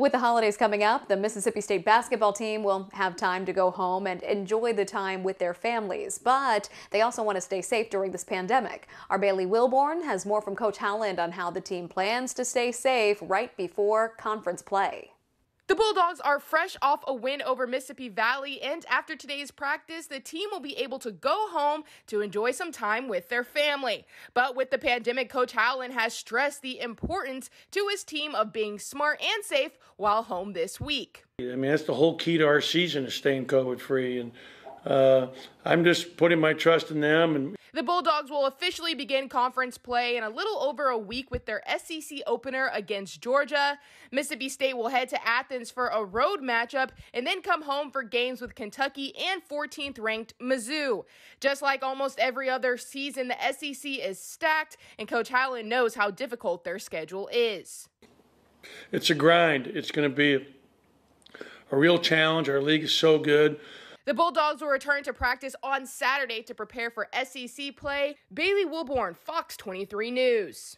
With the holidays coming up, the Mississippi State basketball team will have time to go home and enjoy the time with their families, but they also want to stay safe during this pandemic. Our Bailey Wilborn has more from Coach Howland on how the team plans to stay safe right before conference play. The Bulldogs are fresh off a win over Mississippi Valley, and after today's practice, the team will be able to go home to enjoy some time with their family. But with the pandemic, Coach Howland has stressed the importance to his team of being smart and safe while home this week. I mean, that's the whole key to our season is staying COVID free. And uh, I'm just putting my trust in them and the Bulldogs will officially begin conference play in a little over a week with their SEC opener against Georgia. Mississippi State will head to Athens for a road matchup and then come home for games with Kentucky and 14th ranked Mizzou. Just like almost every other season, the SEC is stacked, and Coach Howland knows how difficult their schedule is. It's a grind. It's going to be a real challenge. Our league is so good. The Bulldogs will return to practice on Saturday to prepare for SEC play. Bailey Wilborn, Fox 23 News.